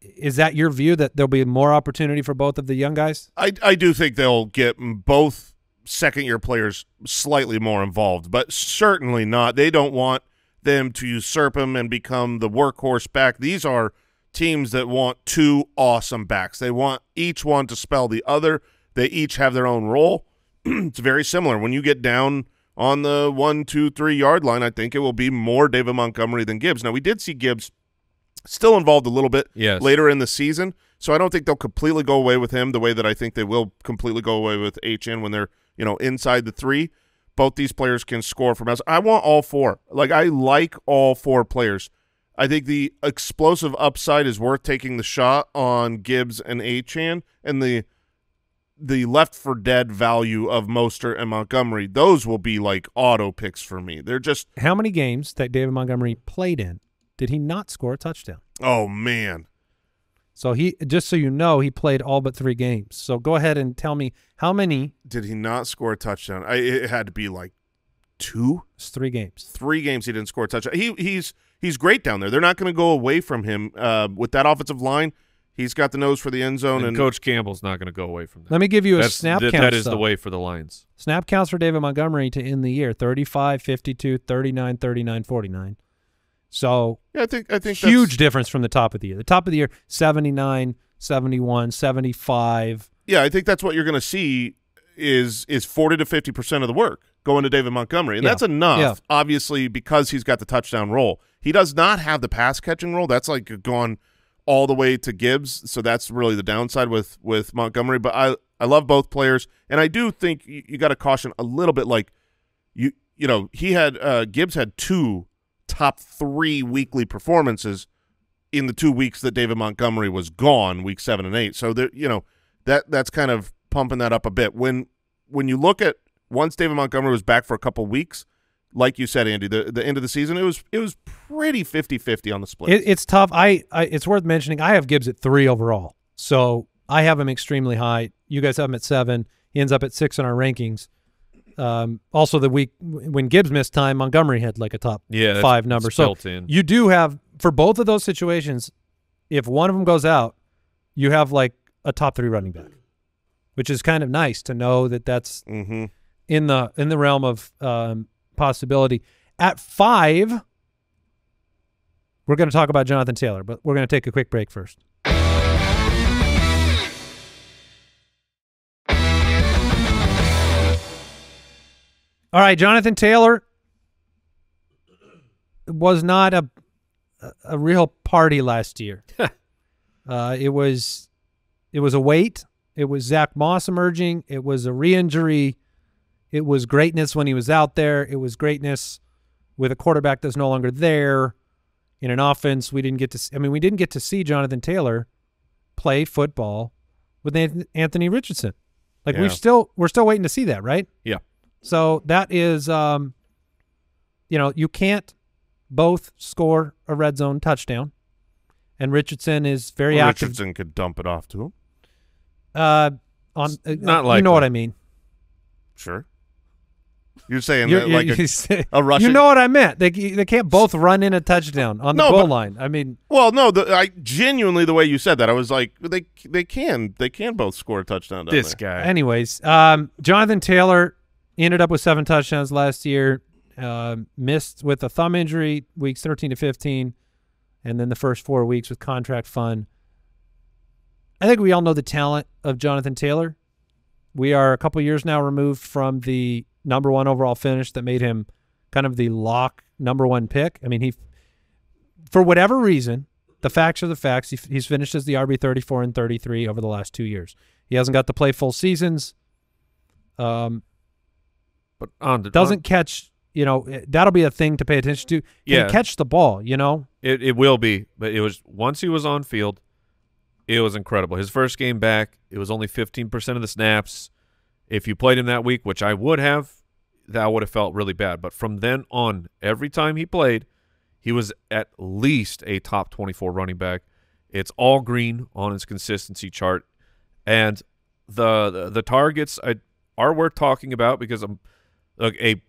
Is that your view that there'll be more opportunity for both of the young guys? I I do think they'll get both second year players slightly more involved, but certainly not. They don't want them to usurp him and become the workhorse back. These are teams that want two awesome backs. They want each one to spell the other. They each have their own role. it's very similar. When you get down on the one, two, three yard line, I think it will be more David Montgomery than Gibbs. Now we did see Gibbs still involved a little bit Yes. later in the season. So I don't think they'll completely go away with him the way that I think they will completely go away with Achane when they're, you know, inside the three. Both these players can score from us. I want all four. Like I like all four players. I think the explosive upside is worth taking the shot on Gibbs and Achane and the the left for dead value of Mostert and Montgomery. Those will be like auto picks for me. They're just How many games that David Montgomery played in did he not score a touchdown? oh man. So he just so you know, he played all but three games. So go ahead and tell me how many Did he not score a touchdown? I, it had to be like two. it's three games. three games he didn't score a touchdown. He he's he's great down there. They're not going to go away from him uh, with that offensive line. He's got the nose for the end zone, And and, Coach Campbell's not going to go away from that. Let me give you a That's, snap that- count. that is the way for the Lions. Snap counts for David Montgomery to end the year 35, 52, 39, 39, 49. So yeah, I think I think huge difference from the top of the year. The top of the year 79, 71, 75. yeah, I think that's what you're going to see is is forty to fifty percent of the work going to David Montgomery, and Yeah. that's enough. Yeah. Obviously, because he's got the touchdown role. He does not have the pass catching role. That's like gone all the way to Gibbs. So that's really the downside with with Montgomery. But I I love both players, and I do think you, you got to caution a little bit. Like you you know he had uh, Gibbs had two top three weekly performances in the two weeks that David Montgomery was gone, week seven and eight. So there you know that that's kind of pumping that up a bit. When when you look at once David Montgomery was back for a couple weeks, like you said, Andy, the the end of the season, it was it was pretty 50-50 on the split. It, it's tough. I, I it's worth mentioning. I have Gibbs at three overall, so I have him extremely high. You guys have him at seven. He ends up at six in our rankings. Um, also, the week when Gibbs missed time, Montgomery had like a top Yeah, five number. So in. you do have for both of those situations. If one of them goes out, you have like a top three running back, which is kind of nice to know that that's mm-hmm. in the in the realm of um, possibility. At five, we're going to talk about Jonathan Taylor, but we're going to take a quick break first. All right, Jonathan Taylor was not a a real party last year. uh, it was it was a wait. It was Zach Moss emerging. It was a re-injury. It was greatness when he was out there. It was greatness with a quarterback that's no longer there. In an offense, we didn't get to. See, I mean, we didn't get to see Jonathan Taylor play football with Anthony Richardson. Like Yeah. we've still we're still waiting to see that, right? Yeah. So that is, um, you know, you can't both score a red zone touchdown, and Richardson is very Well, active. Richardson could dump it off to him. Uh, on uh, not you likely. know what I mean. Sure. You're saying You're- that you're- like you a, say- a rushing. You know what I meant? They they can't both run in a touchdown on the No, goal but- line. I mean, well, no, the, I genuinely the way you said that, I was like, they they can they can both score a touchdown. Down This there. guy. anyways, um, Jonathan Taylor ended up with seven touchdowns last year. Um missed with a thumb injury weeks 13 to 15, and then the first four weeks with contract fun. I think we all know the talent of Jonathan Taylor. We are a couple years now removed from the number one overall finish that made him kind of the lock number one pick. I mean, he, for whatever reason, the facts are the facts. He, he's finished as the RB 34 and 33 over the last two years. He hasn't got to play full seasons. Um, but on the doesn't catch. You know, eh, that'll be a thing to pay attention to. Can Yeah. he catch the ball? You know, It it will be, but it was once he was on field, it was incredible. His first game back, it was only 15% of the snaps. If you played him that week, which I would have, that would have felt really bad. But from then on, every time he played, he was at least a top 24 running back. It's all green on his consistency chart, and the the, the targets I, are worth talking about because I'm look a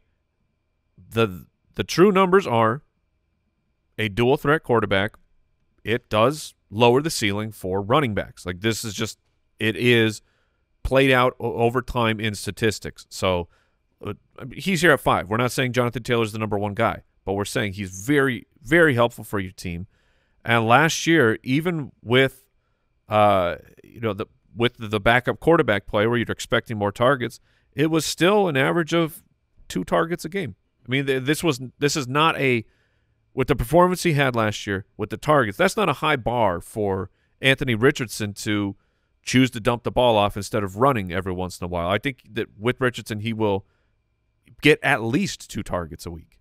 the the true numbers are a dual threat quarterback, it does lower the ceiling for running backs. Like this is just it is played out over time in statistics. So uh, he's here at five. We're not saying Jonathan Taylor's the number one guy, but we're saying he's very very helpful for your team. And last year, even with uh you know the with the backup quarterback play where you're expecting more targets, it was still an average of two targets a game. I mean, this was this is not a with the performance he had last year with the targets. That's not a high bar for Anthony Richardson to choose to dump the ball off instead of running every once in a while. I think that with Richardson, he will get at least two targets a week.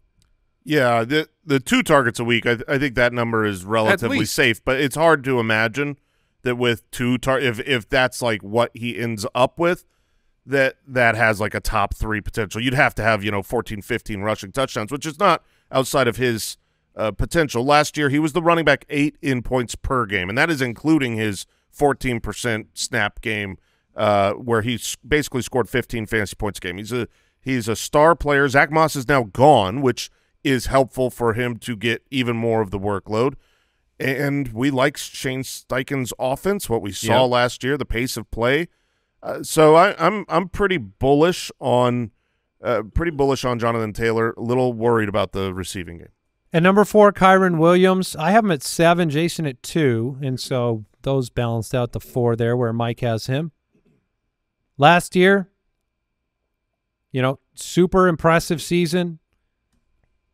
Yeah, the the two targets a week. I, I think that number is relatively safe, but it's hard to imagine that with two tar if if that's like what he ends up with, that that has like a top three potential. You'd have to have you know 14, 15 rushing touchdowns, which is not outside of his uh, potential. Last year he was the running back eight in points per game, and that is including his fourteen percent snap game, uh, where he basically scored fifteen fantasy points a game. He's a he's a star player. Zach Moss is now gone, which is helpful for him to get even more of the workload. And we like Shane Steichen's offense, what we saw Yeah. last year, the pace of play. Uh, so I, I'm I'm pretty bullish on uh, pretty bullish on Jonathan Taylor. A little worried about the receiving game. And number four, Kyren Williams. I have him at seven, Jason at two, and so those balanced out the four there where Mike has him. Last year, you know, super impressive season.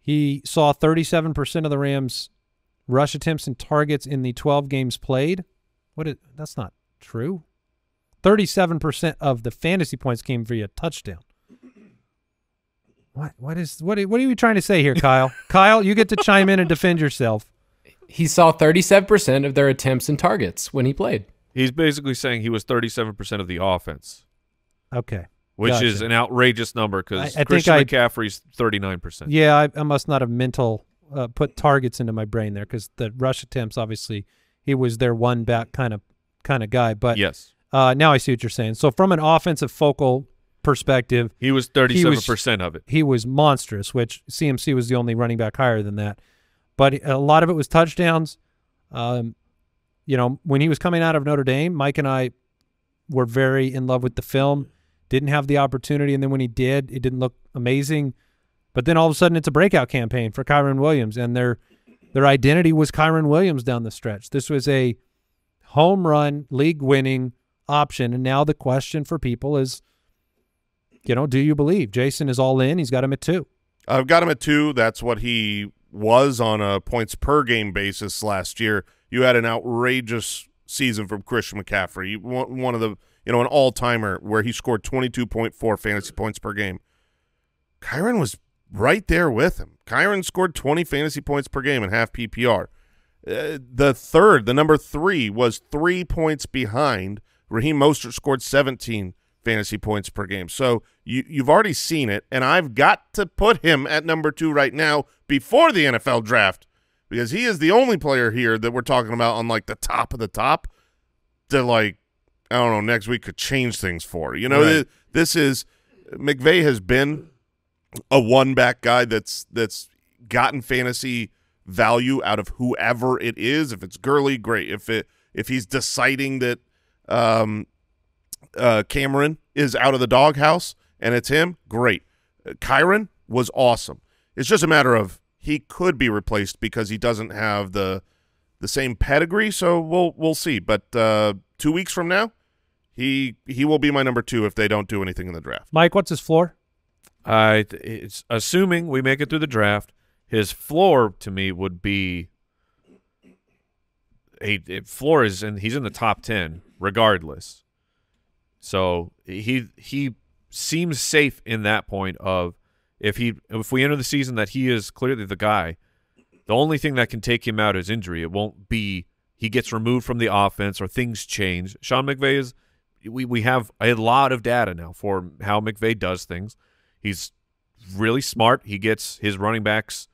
He saw 37% of the Rams' rush attempts and targets in the 12 games played. What? Is, that's not true. 37% of the fantasy points came via touchdown. What? What is? What? Are, what are you trying to say here, Kyle? Kyle, you get to chime in and defend yourself. He saw 37% of their attempts and targets when he played. He's basically saying he was 37% of the offense, Okay. which is an outrageous number because I- I Christian I- McCaffrey's 39%. Yeah, I, I must not have mental uh, put targets into my brain there because the rush attempts, obviously, he was their one back kind of kind of guy. But yes. Uh, now I see what you're saying. So from an offensive focal perspective, He was 37% of it. he was monstrous. Which CMC was the only running back higher than that. But a lot of it was touchdowns. Um, you know, when he was coming out of Notre Dame, Mike and I were very in love with the film. Didn't have the opportunity, and then when he did, it didn't look amazing. But then all of a sudden, it's a breakout campaign for Kyren Williams, and their their identity was Kyren Williams down the stretch. This was a home run, league winning option, and now the question for people is, you know, do you believe Jason is all in? He's got him at two. I've got him at two. That's what he was on a points per game basis last year. You had an outrageous season from Christian McCaffrey, one of the you know an all timer where he scored twenty two point four fantasy points per game. Kyren was right there with him. Kyren scored twenty fantasy points per game in half PPR. Uh, the third, the number three, was three points behind. Raheem Mostert scored 17 fantasy points per game. So you, you've already seen it, and I've got to put him at number two right now before the NFL draft because he is the only player here that we're talking about on like the top of the top that like I don't know next week could change things for. You know, Right. th- this is McVay has been a one back guy that's that's gotten fantasy value out of whoever it is. If it's Gurley, great. If it if he's deciding that um, uh, Cameron is out of the doghouse and it's him, great. Uh, Kyren was awesome. It's just a matter of he could be replaced because he doesn't have the the same pedigree. So we'll we'll see. But uh, two weeks from now, he he will be my number two if they don't do anything in the draft. Mike, what's his floor? I it's assuming we make it through the draft. His floor to me would be a, a floor is and he's in the top ten regardless. So he he seems safe in that point of if he if we enter the season that he is clearly the guy. The only thing that can take him out is injury. It won't be he gets removed from the offense or things change. Sean McVay is we we have a lot of data now for how McVay does things. He's really smart. He gets his running backs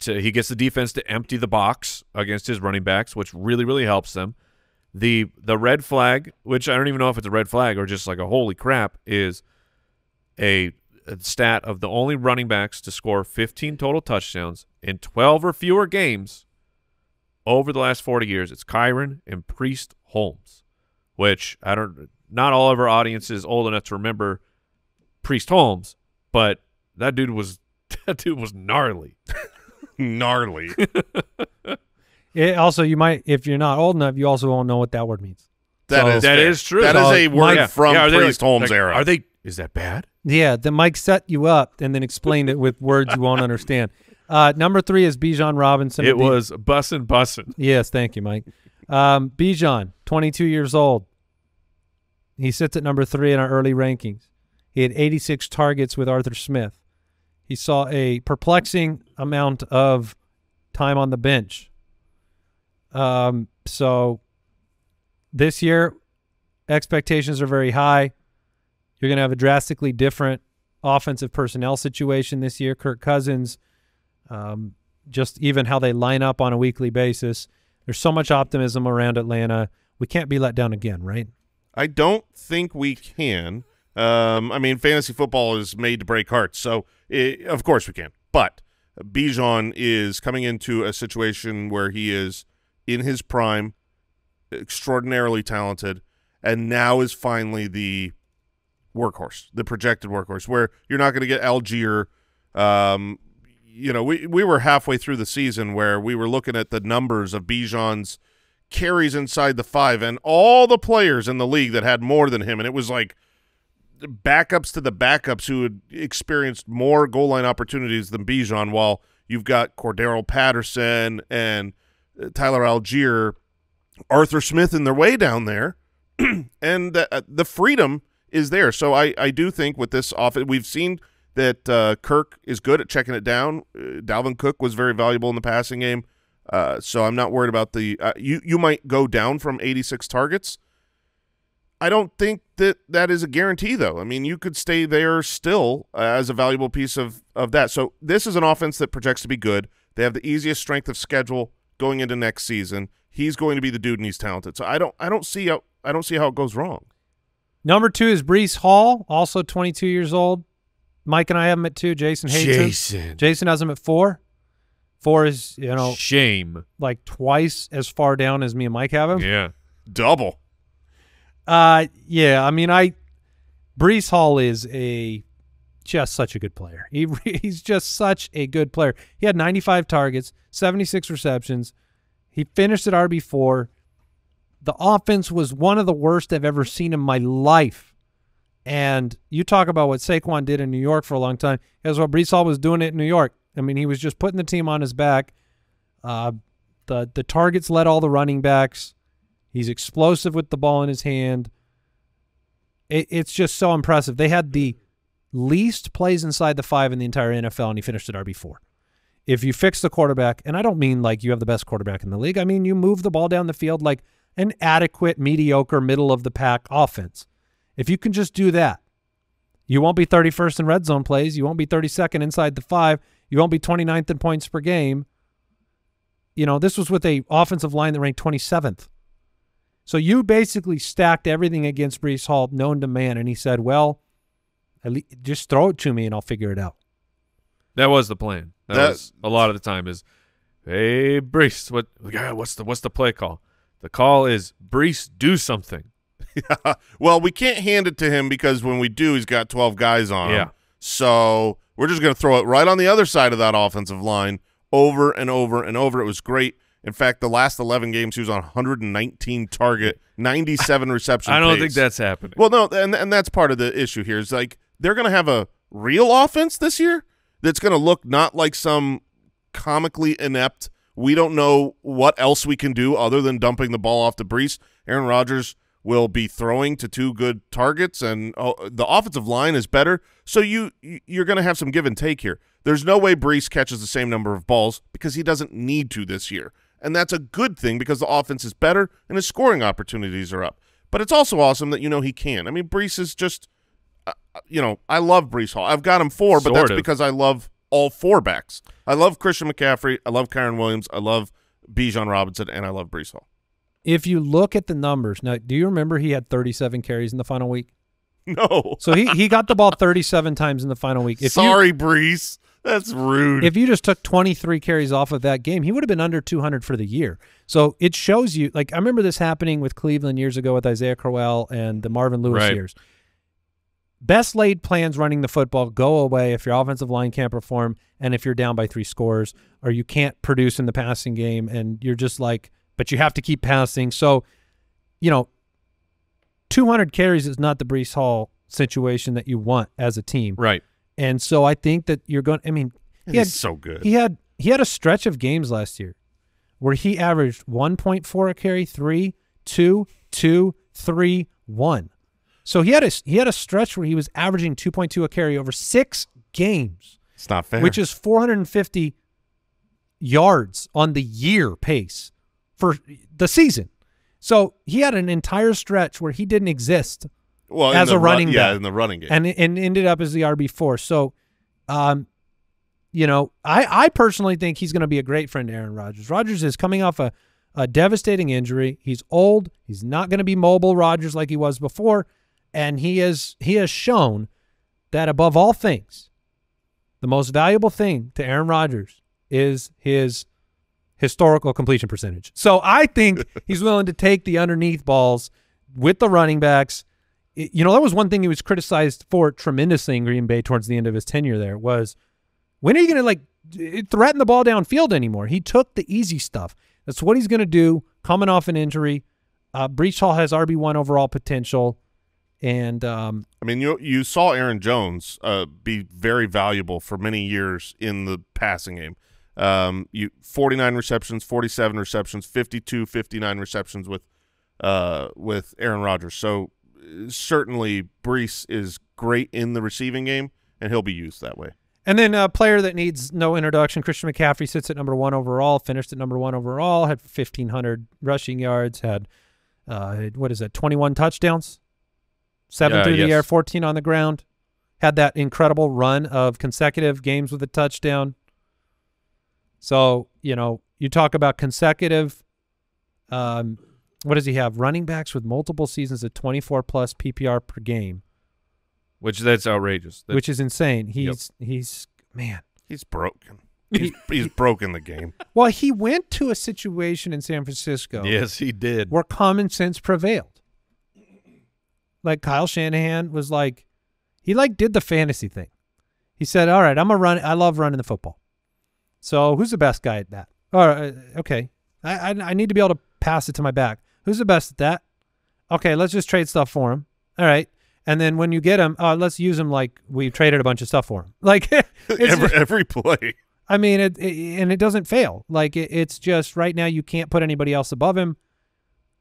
to he gets the defense to empty the box against his running backs, which really really helps them. The the red flag, which I don't even know if it's a red flag or just like a holy crap, is a, a stat of the only running backs to score 15 total touchdowns in 12 or fewer games over the last 40 years. It's Kyren and Priest Holmes, which I don't. Not all of our audience is old enough to remember Priest Holmes, but that dude was that dude was gnarly. Gnarly. It, also, you might, if you're not old enough, you also won't know what that word means. That So- is That fair. is true. That is So a word Yeah. from Yeah, are they Priest like- Holmes like, era. Are they? Is that bad? Yeah, the Mike set you up and then explained it with words you won't understand. Uh, number three is Bijan Robinson. It the- was bussin' bussin'. Yes, thank you, Mike. Um, Bijan, 22 years old. He sits at number three in our early rankings. He had 86 targets with Arthur Smith. He saw a perplexing amount of time on the bench. Um, so this year, expectations are very high. You're going to have a drastically different offensive personnel situation this year. Kirk Cousins, um, just even how they line up on a weekly basis. There's so much optimism around Atlanta. We can't be let down again, right? I don't think we can. Um, I mean, fantasy football is made to break hearts, so i of course we can. But Bijan is coming into a situation where he is in his prime, extraordinarily talented, and now is finally the workhorse, the projected workhorse, where you're not going to get Allgeier. Um, you know, we we were halfway through the season where we were looking at the numbers of Bijan's carries inside the five, and all the players in the league that had more than him, and it was like backups to the backups who had experienced more goal line opportunities than Bijan, while you've got Cordarrelle Patterson and Tyler Allgeier, Arthur Smith in their way down there, and uh, the freedom is there. So I, I do think with this offense, we've seen that uh, Kirk is good at checking it down. Uh, Dalvin Cook was very valuable in the passing game. Uh, so I'm not worried about the uh, you. You might go down from 86 targets. I don't think that that is a guarantee, though. I mean, you could stay there still as a valuable piece of of that. So this is an offense that projects to be good. They have the easiest strength of schedule going into next season. He's going to be the dude, and he's talented. So I don't I don't see how I don't see how it goes wrong. Number two is Breece Hall, also 22 years old. Mike and I have him at two. Jason hates him. Jason. Jason has him at four. Four is, you know, Shame. like twice as far down as me and Mike have him. Yeah. Double. Uh, yeah. I mean, I Breece Hall is a just such a good player. He he's just such a good player. He had 95 targets, 76 receptions. He finished at RB four. The offense was one of the worst I've ever seen in my life. And you talk about what Saquon did in New York for a long time. As well, Breece Hall was doing it in New York. I mean, he was just putting the team on his back. Uh, the the targets led all the running backs. He's explosive with the ball in his hand. It, it's just so impressive. They had the least plays inside the five in the entire NFL, and he finished at RB four. If you fix the quarterback, and I don't mean like you have the best quarterback in the league, I mean you move the ball down the field like an adequate, mediocre, middle of the pack offense. If you can just do that, you won't be 31st in red zone plays. You won't be 32nd inside the five. You won't be 29th in points per game. You know, this was with a offensive line that ranked 27th. So you basically stacked everything against Breece Hall known to man, and he said, well, at least just throw it to me and I'll figure it out. That was the plan. That, That- was a lot of the time is, hey Breece, what? Yeah, what's the what's the play call? The call is Breece, do something. well, we can't hand it to him because when we do, he's got 12 guys on him. Yeah. So we're just going to throw it right on the other side of that offensive line over and over and over. It was great. In fact, the last 11 games, he was on 119 target, 97 reception. I don't pace. think that's happening. Well, no, and and that's part of the issue here. Is like they're going to have a real offense this year that's going to look not like some comically inept. We don't know what else we can do other than dumping the ball off to Breece. Aaron Rodgers will be throwing to two good targets, and oh, the offensive line is better. So you you- you're going to have some give and take here. There's no way Breece catches the same number of balls because he doesn't need to this year, and that's a good thing because the offense is better and his scoring opportunities are up. But it's also awesome that you know he can. I mean, Breece is just, you know, I love Breece Hall. I've got him four, but that's of. because I love all four backs. I love Christian McCaffrey. I love Kyren Williams. I love Bijan Robinson, and I love Breece Hall. If you look at the numbers now, do you remember he had 37 carries in the final week? No, So he he got the ball 37 times in the final week. If you, sorry, Breece. That's rude. if you just took 23 carries off of that game, he would have been under 200 for the year. So it shows you, like, I remember this happening with Cleveland years ago with Isaiah Crowell and the Marvin Lewis Right. years. Best laid plans running the football go away if your offensive line can't perform and if you're down by three scores or you can't produce in the passing game and you're just like, but you have to keep passing. So, you know, 200 carries is not the Breece Hall situation that you want as a team. right. And so I think that you're going, I mean, he had He's so good. he had he had a stretch of games last year where he averaged 1.4 a carry, three, two, two, three, one. So he had a he had a stretch where he was averaging 2.2 a carry over six games, it's not fair. which is 450 yards on the year pace for the season. So he had an entire stretch where he didn't exist well as a ru- running yeah, back. in the running game. and and ended up as the RB four. So, um, you know, I I personally think he's going to be a great friend to Aaron Rodgers. Rodgers is coming off a a devastating injury. He's old. He's not going to be mobile Rodgers like he was before, and he is he has shown that above all things, the most valuable thing to Aaron Rodgers is his historical completion percentage. So I think he's willing to take the underneath balls with the running backs. You know, that was one thing he was criticized for tremendously in Green Bay towards the end of his tenure there was when are you going to like threaten the ball downfield anymore? He took the easy stuff. That's what he's going to do coming off an injury. Uh, Breece Hall has RB1 overall potential. And um, I mean, you you saw Aaron Jones uh, be very valuable for many years in the passing game. Um, you 49 receptions, 47 receptions, 52, 59 receptions with uh, with Aaron Rodgers. So uh, certainly, Breece is great in the receiving game, and he'll be used that way. And then a player that needs no introduction, Christian McCaffrey sits at number one overall, finished at number one overall, had 1,500 rushing yards, had, uh, what is that, 21 touchdowns, seven Uh, through the yes. air, 14 on the ground. Had that incredible run of consecutive games with a touchdown. So, you know, you talk about consecutive, um, what does he have? Running backs with multiple seasons of 24 plus PPR per game, Which that's outrageous. That- which is insane. He's, he's, man. He's broken. He's, he's broken the game. Well, he went to a situation in San Francisco yes, he did. where common sense prevailed. Like Kyle Shanahan was like, he like did the fantasy thing. He said, "All right, I'm a run. I love running the football. So who's the best guy at that? All right, okay. I, I I need to be able to pass it to my back. Who's the best at that? Okay, let's just trade stuff for him. All right." And then when you get him, uh, let's use him like we traded a bunch of stuff for him. Like, every every play. I mean, it, it and it doesn't fail. Like it, it's just right now you can't put anybody else above him.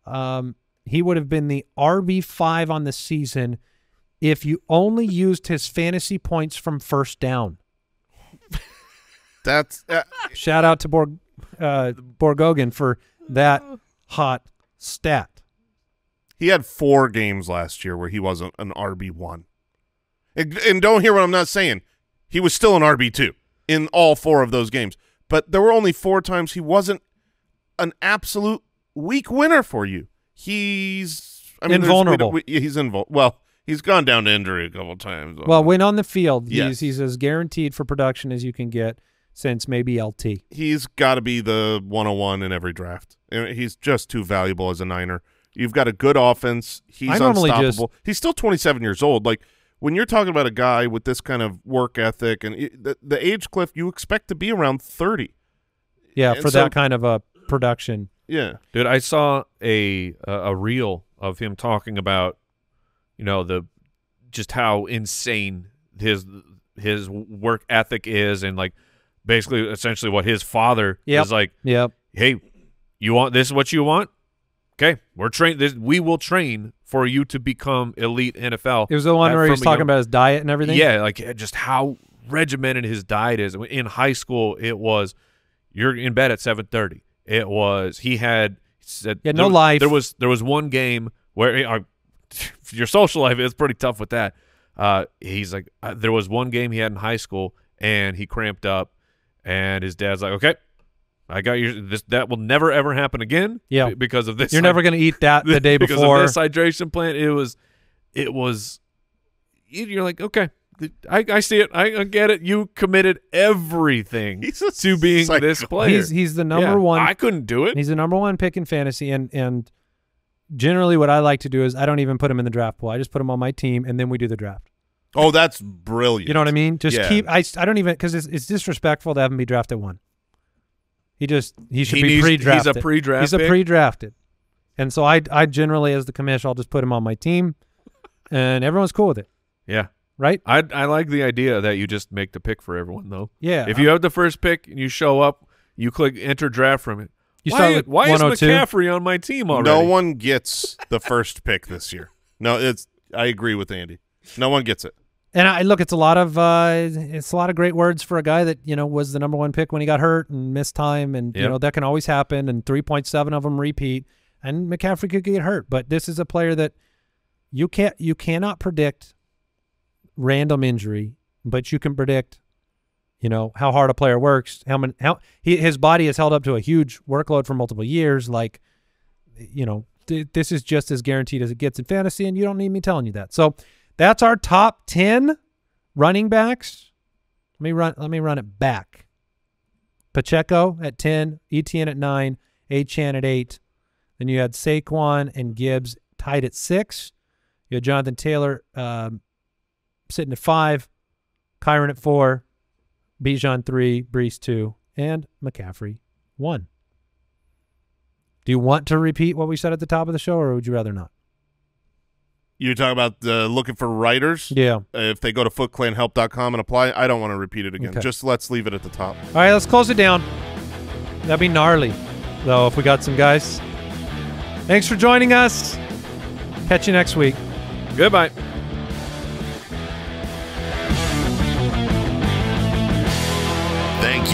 Um, he would have been the RB five on the season if you only used his fantasy points from first down. That's uh, Shout out to Borg, uh, Borgogan for that hot stat. he had four games last year where he wasn't an RB one. And, and don't hear what I'm not saying. He was still an RB two in all four of those games. But there were only four times he wasn't an absolute week winner for you. He's I mean, there's- we Invulnerable. we- he's invulnerable. Well, He's gone down to injury a couple times. Well, when on the field, Yes. he's, he's as guaranteed for production as you can get since maybe LT. he's got to be the 101 in every draft. Uh, he's just too valuable as a Niner. You've got a good offense. He's I unstoppable. He's still 27 years old. Like when you're talking about a guy with this kind of work ethic and the, the age cliff, you expect to be around 30. Yeah, And for so- that kind of a production. Yeah. Dude, I saw a a a reel of him talking about, you know, the just how insane his his work ethic is, and like basically essentially what his father Yep. is like. Yep. Hey, you want this? Is what you want? Okay, we're trained. This we will train for you to become elite NFL. It was the one where he was talking young- about his diet and everything. Yeah, like uh, just how regimented his diet is. In high school, it was you're in bed at seven thirty. It was he had said had no there- life. There was there was one game where uh, your social life is pretty tough with that. Uh, he's like uh, there was one game he had in high school and he cramped up, and his dad's like, okay. I got your this. That will never ever happen again. Yeah. because of this. You're never going to eat that the day because before. of this hydration plan. It was, it was. You're like, okay, I, I see it. I, I get it. You committed everything He's a to being psycho. this player. He's he's the number Yeah, one. I couldn't do it. He's the number one pick in fantasy, and and generally what I like to do is I don't even put him in the draft pool. I just put him on my team, and then we do the draft. Oh, that's brilliant. You know what I mean? Just Yeah. keep. I I don't even because it's, it's disrespectful to have him be drafted one. He just he should He be needs- pre-drafted. He's a pre-draft. He's a pre-drafted, and so I I generally as the commissioner I'll just put him on my team, and everyone's cool with it, Yeah, right? I I like the idea that you just make the pick for everyone though. Yeah. If you have the first pick and you show up, you click enter draft from it. You why start with why is McCaffrey on my team already? No one gets the first pick this year. No, it's. I agree with Andy. No one gets it. And I look, it's a lot of uh, it's a lot of great words for a guy that you know was the number one pick when he got hurt and missed time, and you know that can always happen. And three point seven of them repeat, and McCaffrey could get hurt. But this is a player that you can't you cannot predict random injury, but you can predict, you know, how hard a player works, how many how he, his body is held up to a huge workload for multiple years. Like, you know, th- this is just as guaranteed as it gets in fantasy, and you don't need me telling you that. So. That's our top ten running backs. Let me run. Let me run it back. Pacheco at ten, Etienne at nine, Achane at eight. Then you had Saquon and Gibbs tied at six. You had Jonathan Taylor um, sitting at five, Kyren at four, Bijan three, Breece two, and McCaffrey one. Do you want to repeat what we said at the top of the show, or would you rather not? You're talking about uh, looking for writers. Yeah. Uh, if they go to footclanhelp.com and apply, I don't want to repeat it again. Okay. Just let's leave it at the top. All right, let's close it down. That'd be gnarly, though, if we got some guys. Thanks for joining us. Catch you next week. Goodbye.